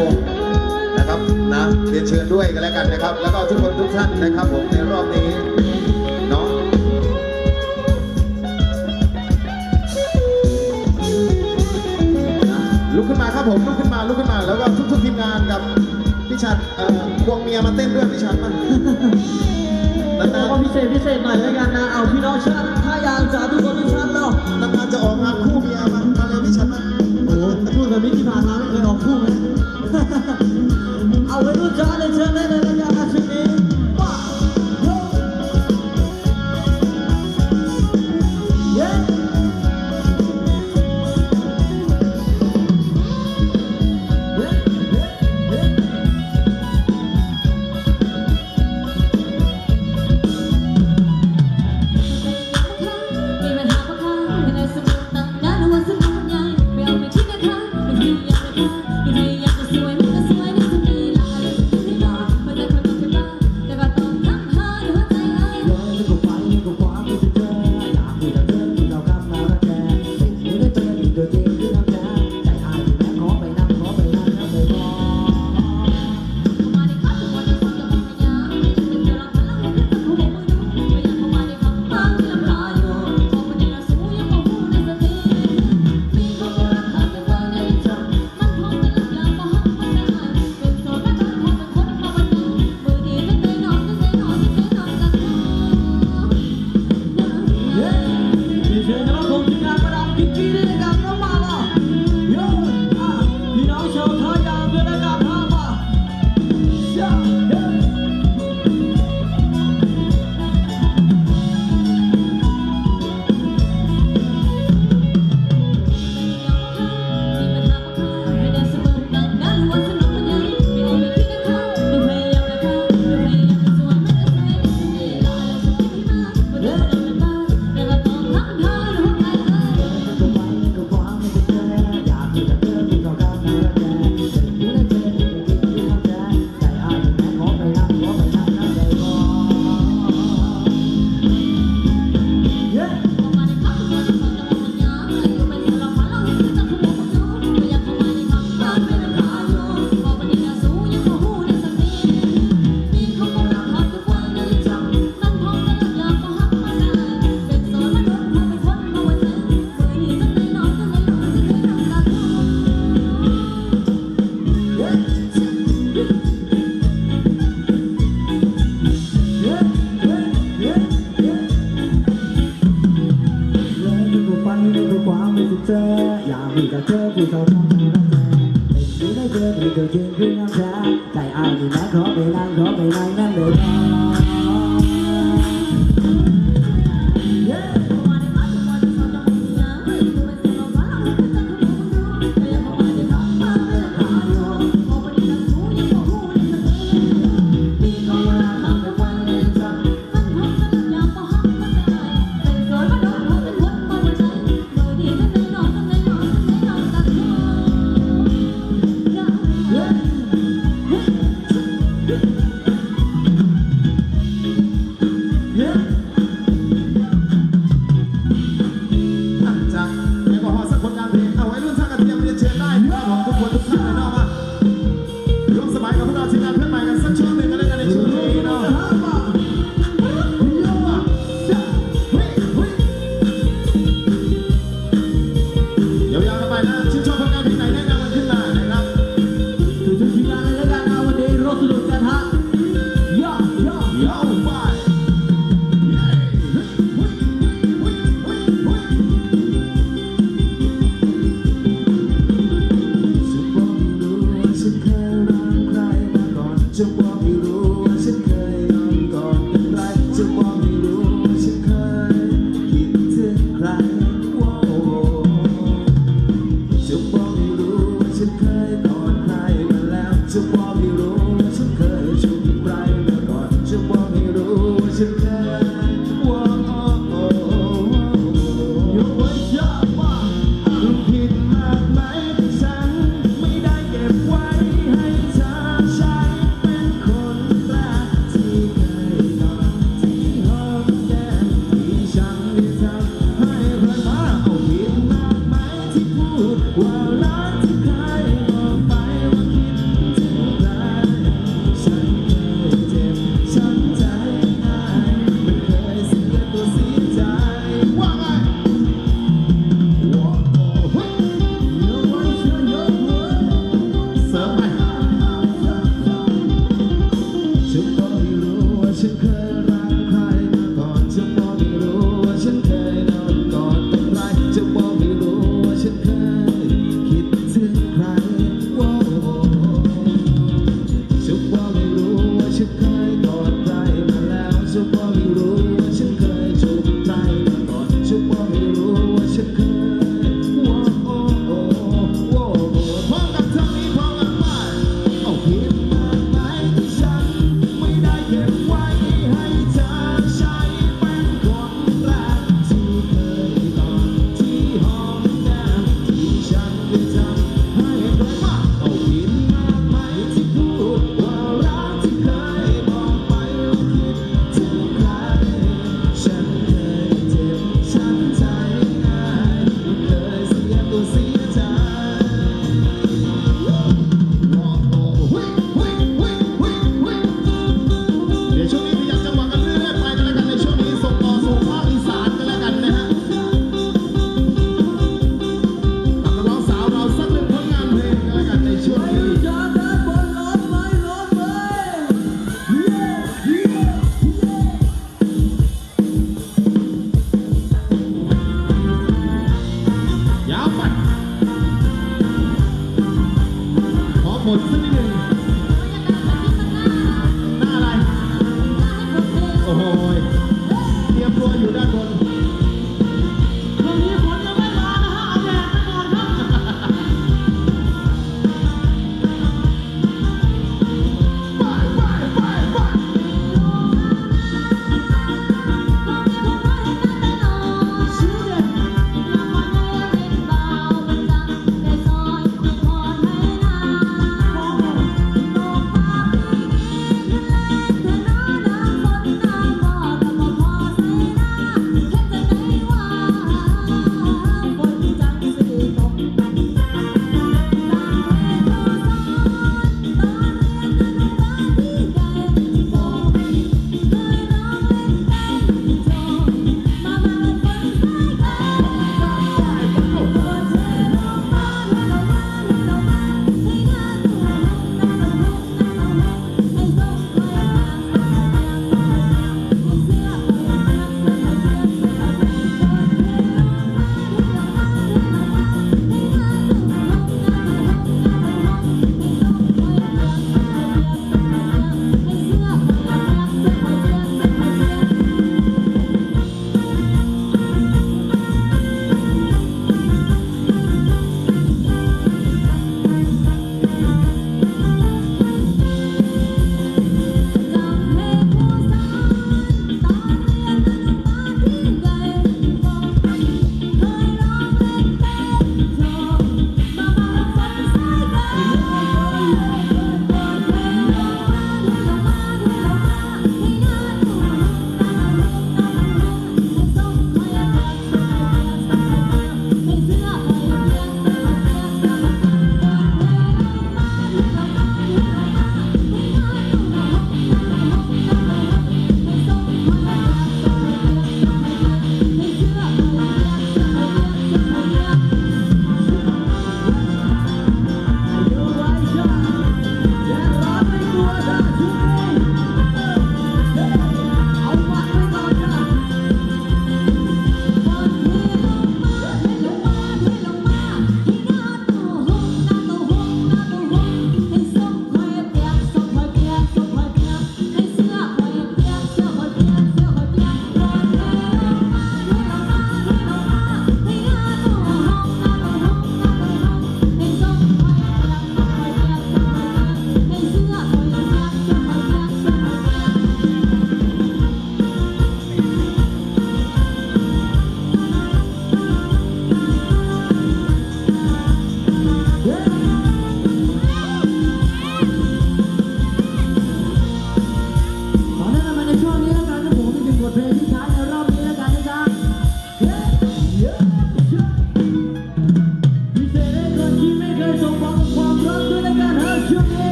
วงนะครับนะเรียนเชิญด้วยกันแล้วกันนะครับ แล้วก็ทุกคนทุกท่านนะครับ ผมในรอบนี้เนาะลุกขึ้นมาครับผมลุกขึ้นมาลุกขึ้นมา แล้วก็ทุกๆทีมงานกับพี่ชัดเอ่อควงเมียมาเต้นด้วยพี่ชัดมันนานๆพิเศษพิเศษหน่อยแล้วกันนะเอาพี่น้องชาติท่ายางจาทุกคนทุกท่ชัดเนาะนานๆจะออกงา 那么大。我要干嘛呢？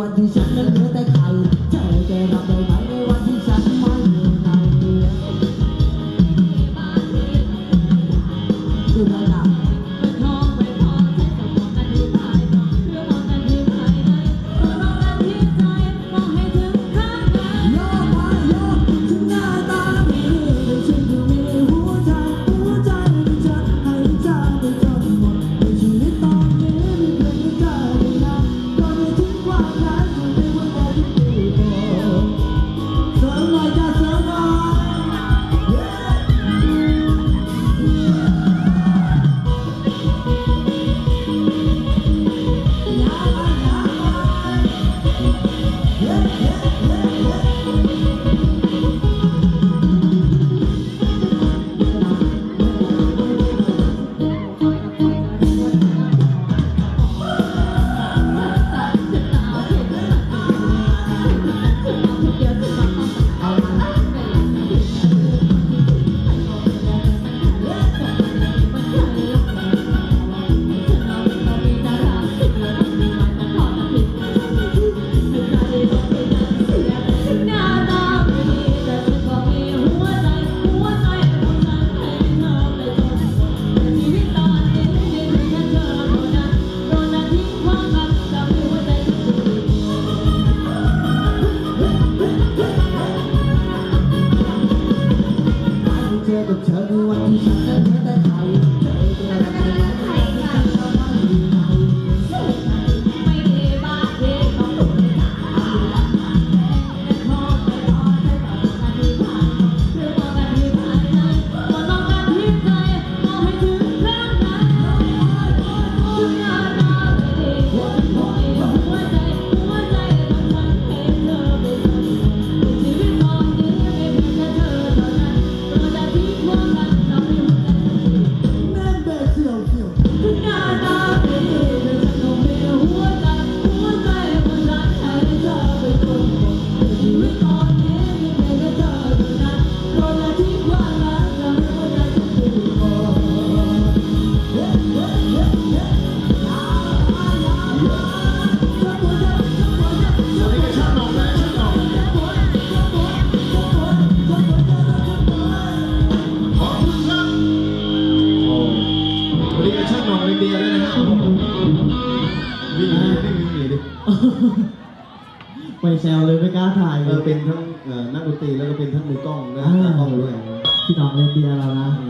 what you said. Oh, กับเธอในวันที่ฉัน เอเลอยเป็นทั้งเอ่อนักดนตรีแล้วก็เป็นทั้งมือกล้องและอ่าตากล้องด้วยพี่น้องเล่นเบียร์เรานะอืม